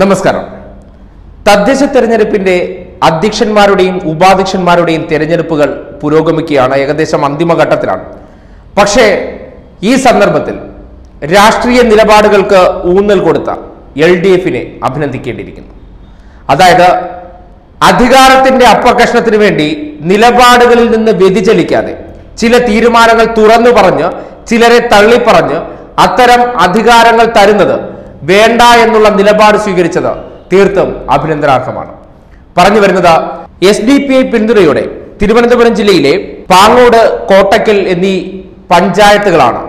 നമസ്കാരം. തദ്ദേശ തെരഞ്ഞെടുപ്പിന്റെ അധ്യക്ഷന്മാരുടെയും ഉപാധ്യക്ഷന്മാരുടെയും തെരഞ്ഞെടുപ്പുകൾ പുരോഗമിക്കുകയാണ്. ഏകദേശം അന്തിമഘട്ടത്തിലാണ് പക്ഷേ ഈ സന്ദർഭത്തിൽ രാഷ്ട്രീയ നിലപാടുകൾക്ക് ഊന്നൽ കൊടുത്ത എൽ ഡി എഫിനെ അഭിനന്ദിക്കേണ്ടിയിരിക്കുന്നു. അതായത് അധികാരത്തിന്റെ അപ്പകഷ്ണത്തിന് വേണ്ടി നിലപാടുകളിൽ നിന്ന് വ്യതിചലിക്കാതെ ചില തീരുമാനങ്ങൾ തുറന്നു പറഞ്ഞ് ചിലരെ തള്ളിപ്പറഞ്ഞ് അത്തരം അധികാരങ്ങൾ തരുന്നത് വേണ്ട എന്നുള്ള നിലപാട് സ്വീകരിച്ചത് തീർത്തും അഭിനന്ദനാർഹമാണ്. പറഞ്ഞു വരുന്നത് എസ് ഡി പി ഐ പിന്തുണയോടെ തിരുവനന്തപുരം ജില്ലയിലെ പാങ്ങോട് കോട്ടക്കൽ എന്നീ പഞ്ചായത്തുകളാണ്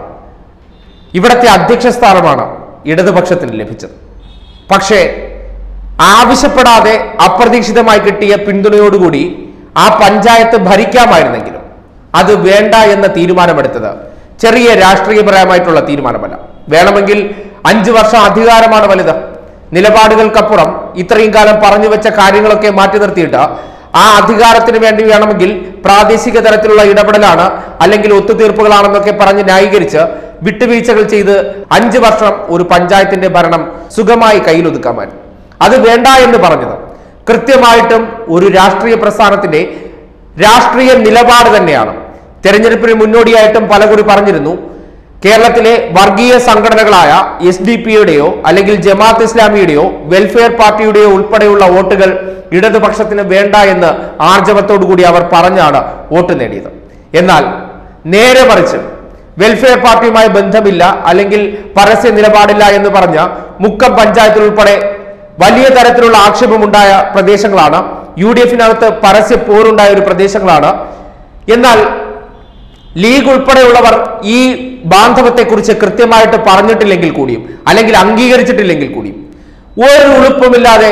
ഇവിടത്തെ അധ്യക്ഷ സ്ഥാനമാണ് ഇടതുപക്ഷത്തിന് ലഭിച്ചത്. പക്ഷേ ആവശ്യപ്പെടാതെ അപ്രതീക്ഷിതമായി കിട്ടിയ പിന്തുണയോടുകൂടി ആ പഞ്ചായത്ത് ഭരിക്കാമായിരുന്നെങ്കിലും അത് വേണ്ട എന്ന തീരുമാനമെടുത്തത് ചെറിയ രാഷ്ട്രീയപരമായിട്ടുള്ള തീരുമാനമല്ല. വേണമെങ്കിൽ അഞ്ചു വർഷം അധികാരമാണ് വലുത്. നിലപാടുകൾക്കപ്പുറം ഇത്രയും കാലം പറഞ്ഞു വെച്ച കാര്യങ്ങളൊക്കെ മാറ്റി നിർത്തിയിട്ട് ആ അധികാരത്തിന് വേണ്ടി വേണമെങ്കിൽ പ്രാദേശിക തലത്തിലുള്ള ഇടപെടലാണ് അല്ലെങ്കിൽ ഒത്തുതീർപ്പുകളാണെന്നൊക്കെ പറഞ്ഞ് ന്യായീകരിച്ച് വിട്ടുവീഴ്ചകൾ ചെയ്ത് അഞ്ചു വർഷം ഒരു പഞ്ചായത്തിന്റെ ഭരണം സുഖമായി കയ്യിലൊതുക്കാമായിരുന്നു അത് വേണ്ട എന്ന് പറഞ്ഞത് കൃത്യമായിട്ടും ഒരു രാഷ്ട്രീയ പ്രസ്ഥാനത്തിന്റെ രാഷ്ട്രീയ നിലപാട് തന്നെയാണ്. തെരഞ്ഞെടുപ്പിന് മുന്നോടിയായിട്ടും പലകൂടി പറഞ്ഞിരുന്നു. കേരളത്തിലെ വർഗീയ സംഘടനകളായ എസ് ഡി പിയുടെയോ അല്ലെങ്കിൽ ജമാഅത്ത് ഇസ്ലാമിയുടെയോ വെൽഫെയർ പാർട്ടിയുടെയോ ഉൾപ്പെടെയുള്ള വോട്ടുകൾ ഇടതുപക്ഷത്തിന് വേണ്ട എന്ന് ആർജവത്തോടു കൂടി അവർ പറഞ്ഞാണ് വോട്ട് നേടിയത്. എന്നാൽ നേരെ മറിച്ച് വെൽഫെയർ പാർട്ടിയുമായി ബന്ധമില്ല അല്ലെങ്കിൽ പരസ്യ നിലപാടില്ല എന്ന് പറഞ്ഞ മുക്കം പഞ്ചായത്തിൽ ഉൾപ്പെടെ വലിയ തരത്തിലുള്ള ആക്ഷേപമുണ്ടായ പ്രദേശങ്ങളാണ്. യു ഡി എഫിനകത്ത് പരസ്യ പോരുണ്ടായ ഒരു പ്രദേശങ്ങളാണ്. എന്നാൽ ലീഗ് ഉൾപ്പെടെയുള്ളവർ ഈ ബാന്ധവത്തെക്കുറിച്ച് കൃത്യമായിട്ട് പറഞ്ഞിട്ടില്ലെങ്കിൽ കൂടിയും അല്ലെങ്കിൽ അംഗീകരിച്ചിട്ടില്ലെങ്കിൽ കൂടിയും ഒരു ഉളുപ്പുമില്ലാതെ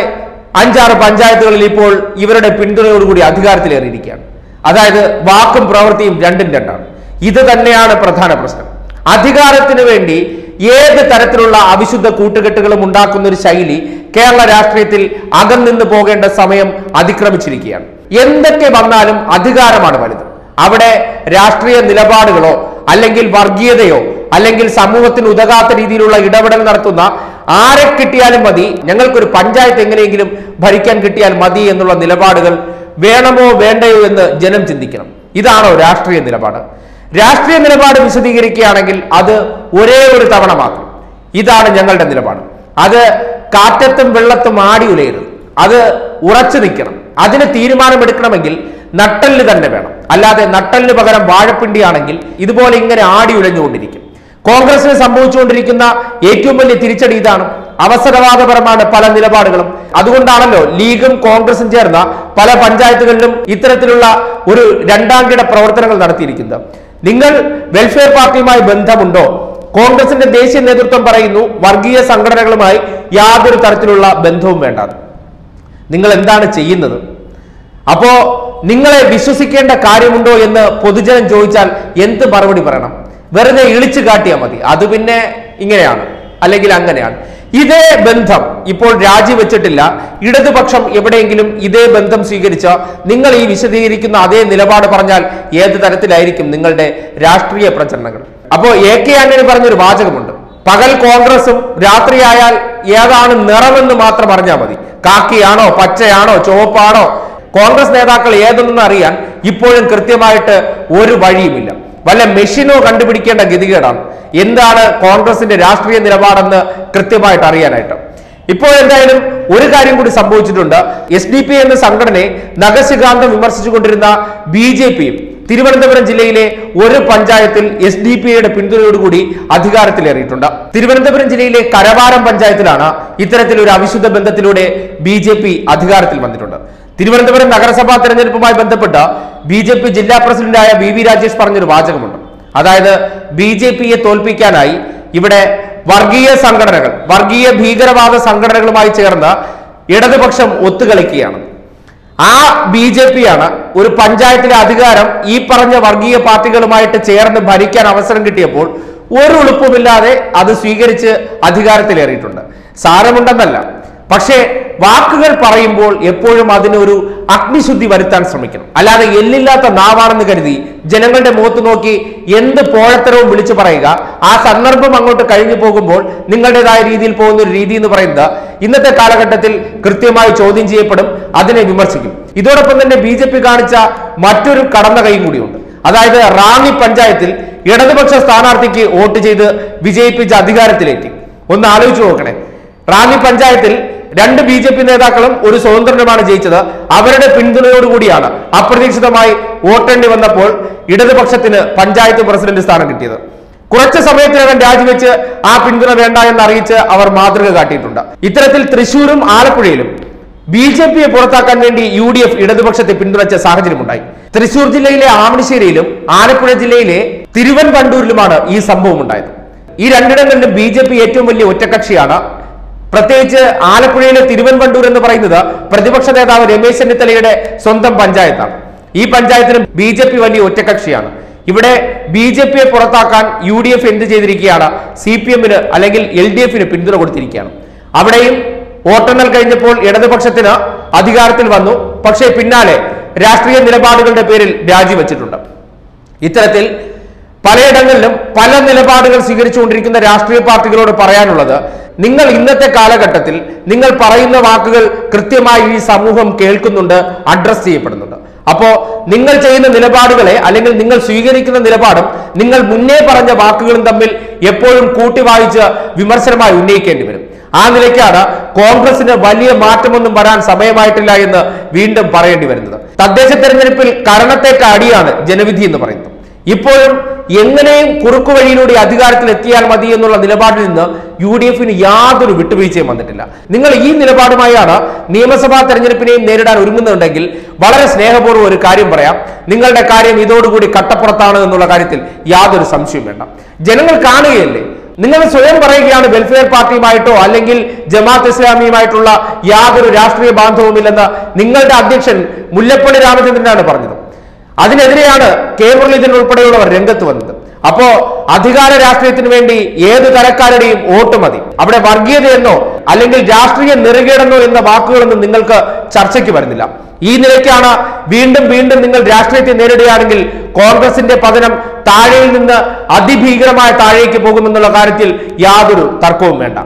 അഞ്ചാറ് പഞ്ചായത്തുകളിൽ ഇപ്പോൾ ഇവരുടെ പിന്തുണയോടുകൂടി അധികാരത്തിലേറിയിരിക്കുകയാണ്. അതായത് വാക്കും പ്രവൃത്തിയും രണ്ടും രണ്ടാണ്. ഇത് തന്നെയാണ് പ്രധാന പ്രശ്നം. അധികാരത്തിന് വേണ്ടി ഏത് തരത്തിലുള്ള അവിശുദ്ധ കൂട്ടുകെട്ടുകളും ഉണ്ടാക്കുന്ന ഒരു ശൈലി കേരള രാഷ്ട്രീയത്തിൽ അകന്നിന്ന് പോകേണ്ട സമയം അതിക്രമിച്ചിരിക്കുകയാണ്. എന്തൊക്കെ വന്നാലും അധികാരമാണ് വലുത്. അവിടെ രാഷ്ട്രീയ നിലപാടുകളോ അല്ലെങ്കിൽ വർഗീയതയോ അല്ലെങ്കിൽ സമൂഹത്തിന് ഉതകാത്ത രീതിയിലുള്ള ഇടപെടൽ നടത്തുന്ന ആരെ കിട്ടിയാലും മതി. ഞങ്ങൾക്കൊരു പഞ്ചായത്ത് എങ്ങനെയെങ്കിലും ഭരിക്കാൻ കിട്ടിയാൽ മതി എന്നുള്ള നിലപാടുകൾ വേണമോ വേണ്ടയോ എന്ന് ജനം ചിന്തിക്കണം. ഇതാണോ രാഷ്ട്രീയ നിലപാട്. രാഷ്ട്രീയ നിലപാട് വിശദീകരിക്കുകയാണെങ്കിൽ അത് ഒരേ ഒരു തവണ മാത്രം. ഇതാണ് ഞങ്ങളുടെ നിലപാട്. അത് കാറ്റത്തും വെള്ളത്തും ആടി ഉലയരുത്. അത് ഉറച്ചു നിൽക്കണം. അതിന് തീരുമാനമെടുക്കണമെങ്കിൽ നട്ടൽ തന്നെ വേണം. അല്ലാതെ നട്ടലിന് പകരം വാഴപ്പിണ്ടിയാണെങ്കിൽ ഇതുപോലെ ഇങ്ങനെ ആടി ഉഴഞ്ഞുകൊണ്ടിരിക്കും കോൺഗ്രസിന് സംഭവിച്ചുകൊണ്ടിരിക്കുന്ന ഏറ്റവും വലിയ തിരിച്ചടി ഇതാണ്. അവസരവാദപരമാണ് പല നിലപാടുകളും. അതുകൊണ്ടാണല്ലോ ലീഗും കോൺഗ്രസും ചേർന്ന പല പഞ്ചായത്തുകളിലും ഇത്തരത്തിലുള്ള ഒരു രണ്ടാം കിട പ്രവർത്തനങ്ങൾ നടത്തിയിരിക്കുന്നത്. നിങ്ങൾ വെൽഫെയർ പാർട്ടിയുമായി ബന്ധമുണ്ടോ? കോൺഗ്രസിന്റെ ദേശീയ നേതൃത്വം പറയുന്നു വർഗീയ സംഘടനകളുമായി യാതൊരു തരത്തിലുള്ള ബന്ധവും വേണ്ട നിങ്ങൾ എന്താണ് ചെയ്യുന്നത്? അപ്പോ നിങ്ങളെ വിശ്വസിക്കേണ്ട കാര്യമുണ്ടോ എന്ന് പൊതുജനം ചോദിച്ചാൽ എന്ത് മറുപടി പറയണം? വെറുതെ ഇളിച്ചു കാട്ടിയാൽ മതി. അത് പിന്നെ ഇങ്ങനെയാണ്. അല്ലെങ്കിൽ അങ്ങനെയാണ്. ഇതേ ബന്ധം ഇപ്പോൾ രാജിവെച്ചിട്ടില്ല. ഇടതുപക്ഷം എവിടെയെങ്കിലും ഇതേ ബന്ധം സ്വീകരിച്ച നിങ്ങൾ ഈ വിശദീകരിക്കുന്ന അതേ നിലപാട് പറഞ്ഞാൽ ഏത് തരത്തിലായിരിക്കും നിങ്ങളുടെ രാഷ്ട്രീയ പ്രചരണങ്ങൾ? അപ്പോ എ കെ ആന്റണി പറഞ്ഞൊരു വാചകമുണ്ട്. പകൽ കോൺഗ്രസും രാത്രിയായാൽ ഏതാണ് നിറമെന്ന് മാത്രം അറിഞ്ഞാൽ മതി. കാക്കിയാണോ പച്ചയാണോ ചുവപ്പാണോ കോൺഗ്രസ് നേതാക്കൾ ഏതെന്ന് അറിയാൻ ഇപ്പോഴും കൃത്യമായിട്ട് ഒരു വഴിയുമില്ല. വല്ല മെഷീനോ കണ്ടുപിടിക്കേണ്ട ഗതികേടാണ്. എന്താണ് കോൺഗ്രസിന്റെ രാഷ്ട്രീയ നിലപാടെന്ന് കൃത്യമായിട്ട് അറിയാനായിട്ട്. ഇപ്പോൾ എന്തായാലും ഒരു കാര്യം കൂടി സംഭവിച്ചിട്ടുണ്ട്. എസ് ഡി പി എന്ന സംഘടനയെ നഖശികാന്തം വിമർശിച്ചുകൊണ്ടിരുന്ന ബി ജെ പിയും തിരുവനന്തപുരം ജില്ലയിലെ ഒരു പഞ്ചായത്തിൽ എസ് ഡി പി ഐയുടെ പിന്തുണയോടുകൂടി അധികാരത്തിലേറിയിട്ടുണ്ട്. തിരുവനന്തപുരം ജില്ലയിലെ കരവാരം പഞ്ചായത്തിലാണ് ഇത്തരത്തിലൊരു അവിശുദ്ധ ബന്ധത്തിലൂടെ ബി ജെ പി അധികാരത്തിൽ വന്നിട്ടുണ്ട്. തിരുവനന്തപുരം നഗരസഭാ തെരഞ്ഞെടുപ്പുമായി ബന്ധപ്പെട്ട് ബി ജെ പി ജില്ലാ പ്രസിഡന്റായ വി വി രാജേഷ് പറഞ്ഞൊരു വാചകമുണ്ട്. അതായത് ബി ജെ പിയെ തോൽപ്പിക്കാനായി ഇവിടെ വർഗീയ സംഘടനകൾ വർഗീയ ഭീകരവാദ സംഘടനകളുമായി ചേർന്ന് ഇടതുപക്ഷം ഒത്തുകളിക്കുകയാണ്. ആ ബി ജെ പി ആണ് ഒരു പഞ്ചായത്തിലെ അധികാരം ഈ പറഞ്ഞ വർഗീയ പാർട്ടികളുമായിട്ട് ചേർന്ന് ഭരിക്കാൻ അവസരം കിട്ടിയപ്പോൾ ഒരു ഉളുപ്പുമില്ലാതെ അത് സ്വീകരിച്ച് അധികാരത്തിലേറിയിട്ടുണ്ട്. സാരമുണ്ടെന്നല്ല. പക്ഷേ വാക്കുകൾ പറയുമ്പോൾ എപ്പോഴും അതിനൊരു അഗ്നിശുദ്ധി വരുത്താൻ ശ്രമിക്കണം. അല്ലാതെ എല്ലില്ലാത്ത നാവാണെന്ന് കരുതി ജനങ്ങളുടെ മുഖത്ത് നോക്കി എന്ത് പോഴത്തരവും വിളിച്ചു പറയുക ആ സന്ദർഭം അങ്ങോട്ട് കഴിഞ്ഞു പോകുമ്പോൾ നിങ്ങളുടേതായ രീതിയിൽ പോകുന്ന ഒരു രീതി എന്ന് പറയുന്നത് ഇന്നത്തെ കാലഘട്ടത്തിൽ കൃത്യമായി ചോദ്യം ചെയ്യപ്പെടും അതിനെ വിമർശിക്കും. ഇതോടൊപ്പം തന്നെ ബി കാണിച്ച മറ്റൊരു കടന്ന കൈയും കൂടിയുണ്ട്. അതായത് റാന്നി പഞ്ചായത്തിൽ ഇടതുപക്ഷ സ്ഥാനാർത്ഥിക്ക് വോട്ട് ചെയ്ത് വിജയിപ്പിച്ച അധികാരത്തിലേറ്റി. ഒന്ന് ആലോചിച്ചു നോക്കണേ. റാന്നി പഞ്ചായത്തിൽ രണ്ട് ബി ജെ പി നേതാക്കളും ഒരു സ്വതന്ത്രനുമാണ് ജയിച്ചത്. അവരുടെ പിന്തുണയോടുകൂടിയാണ് അപ്രതീക്ഷിതമായി വോട്ടെണ്ണി വന്നപ്പോൾ ഇടതുപക്ഷത്തിന് പഞ്ചായത്ത് പ്രസിഡന്റ് സ്ഥാനം കിട്ടിയത്. കുറച്ച് സമയത്തിനകം രാജിവെച്ച് ആ പിന്തുണ വേണ്ട എന്ന് അറിയിച്ച് അവർ മാതൃക കാട്ടിയിട്ടുണ്ട്. ഇത്തരത്തിൽ തൃശൂരും ആലപ്പുഴയിലും ബി ജെ പിയെ പുറത്താക്കാൻ വേണ്ടി യു ഡി എഫ് ഇടതുപക്ഷത്തെ പിന്തുണച്ച സാഹചര്യമുണ്ടായി. തൃശൂർ ജില്ലയിലെ ആമണിശ്ശേരിയിലും ആലപ്പുഴ ജില്ലയിലെ തിരുവൻപണ്ടൂരിലുമാണ് ഈ സംഭവം ഉണ്ടായത് ഈ രണ്ടിടങ്ങളിലും ബി ഏറ്റവും വലിയ ഒറ്റക്കക്ഷിയാണ് പ്രത്യേകിച്ച് ആലപ്പുഴയിലെ തിരുവൻപണ്ടൂർ എന്ന് പറയുന്നത് പ്രതിപക്ഷ നേതാവ് രമേശ് ചെന്നിത്തലയുടെ സ്വന്തം പഞ്ചായത്താണ്. ഈ പഞ്ചായത്തിന് ബി ജെ പി വലിയ ഒറ്റക്കക്ഷിയാണ്. ഇവിടെ ബി ജെ പിയെ പുറത്താക്കാൻ യു ഡി എഫ് എന്ത് ചെയ്തിരിക്കുകയാണ്? സി പി എമ്മിന് അല്ലെങ്കിൽ എൽ ഡി എഫിന് പിന്തുണ കൊടുത്തിരിക്കുകയാണ്. അവിടെയും വോട്ടെണ്ണൽ കഴിഞ്ഞപ്പോൾ ഇടതുപക്ഷത്തിന് അധികാരത്തിൽ വന്നു. പക്ഷേ പിന്നാലെ രാഷ്ട്രീയ നിലപാടുകളുടെ പേരിൽ രാജിവെച്ചിട്ടുണ്ട്. ഇത്തരത്തിൽ പലയിടങ്ങളിലും പല നിലപാടുകൾ സ്വീകരിച്ചുകൊണ്ടിരിക്കുന്ന രാഷ്ട്രീയ പാർട്ടികളോട് പറയാനുള്ളത് നിങ്ങൾ ഇന്നത്തെ കാലഘട്ടത്തിൽ നിങ്ങൾ പറയുന്ന വാക്കുകൾ കൃത്യമായി ഈ സമൂഹം കേൾക്കുന്നുണ്ട് അഡ്രസ് ചെയ്യപ്പെടുന്നുണ്ട്. അപ്പോ നിങ്ങൾ ചെയ്യുന്ന നിലപാടുകളെ അല്ലെങ്കിൽ നിങ്ങൾ സ്വീകരിക്കുന്ന നിലപാടും നിങ്ങൾ മുന്നേ പറഞ്ഞ വാക്കുകളും തമ്മിൽ എപ്പോഴും കൂട്ടി വായിച്ച് വിമർശനമായി ഉന്നയിക്കേണ്ടി വരും. ആ നിലയ്ക്കാണ് കോൺഗ്രസിന് വലിയ മാറ്റമൊന്നും വരാൻ സമയമായിട്ടില്ല എന്ന് വീണ്ടും പറയേണ്ടി വരുന്നത്. തദ്ദേശ തെരഞ്ഞെടുപ്പിൽ കരണത്തേറ്റ അടിയാണ് ജനവിധി എന്ന് പറയുന്നത്. ഇപ്പോഴും എങ്ങനെയും കുറുക്കു വഴിയിലൂടെ അധികാരത്തിൽ എത്തിയാൽ മതി എന്നുള്ള നിലപാടിൽ നിന്ന് യു ഡി എഫിന് യാതൊരു വിട്ടുവീഴ്ചയും വന്നിട്ടില്ല. നിങ്ങൾ ഈ നിലപാടുമായാണ് നിയമസഭാ തെരഞ്ഞെടുപ്പിനെയും നേരിടാൻ ഒരുങ്ങുന്നുണ്ടെങ്കിൽ വളരെ സ്നേഹപൂർവം ഒരു കാര്യം പറയാം. നിങ്ങളുടെ കാര്യം ഇതോടുകൂടി കട്ടപ്പുറത്താണ് എന്നുള്ള കാര്യത്തിൽ യാതൊരു സംശയവും വേണ്ട. ജനങ്ങൾ കാണുകയല്ലേ? നിങ്ങൾ സ്വയം പറയുകയാണ് വെൽഫെയർ പാർട്ടിയുമായിട്ടോ അല്ലെങ്കിൽ ജമാഅത്ത് ഇസ്ലാമിയുമായിട്ടുള്ള യാതൊരു രാഷ്ട്രീയ ബാന്ധവുമില്ലെന്ന് നിങ്ങളുടെ അധ്യക്ഷൻ മുല്ലപ്പള്ളി രാമചന്ദ്രനാണ് പറഞ്ഞത്. അതിനെതിരെയാണ് കെ മുരളീധരൻ ഉൾപ്പെടെയുള്ളവർ രംഗത്ത് വന്നത്. അപ്പോ അധികാര രാഷ്ട്രീയത്തിന് വേണ്ടി ഏത് തരക്കാരുടെയും വോട്ട് മതി. അവിടെ വർഗീയതയെന്നോ അല്ലെങ്കിൽ രാഷ്ട്രീയ നിറകേടെന്നോ എന്ന വാക്കുകളൊന്നും നിങ്ങൾക്ക് ചർച്ചയ്ക്ക് വരുന്നില്ല. ഈ നിലയ്ക്കാണ് വീണ്ടും വീണ്ടും നിങ്ങൾ രാഷ്ട്രീയത്തെ നേരിടുകയാണെങ്കിൽ കോൺഗ്രസിന്റെ പതനം താഴെയിൽ നിന്ന് അതിഭീകരമായ താഴേക്ക് പോകുമെന്നുള്ള കാര്യത്തിൽ യാതൊരു തർക്കവും വേണ്ട.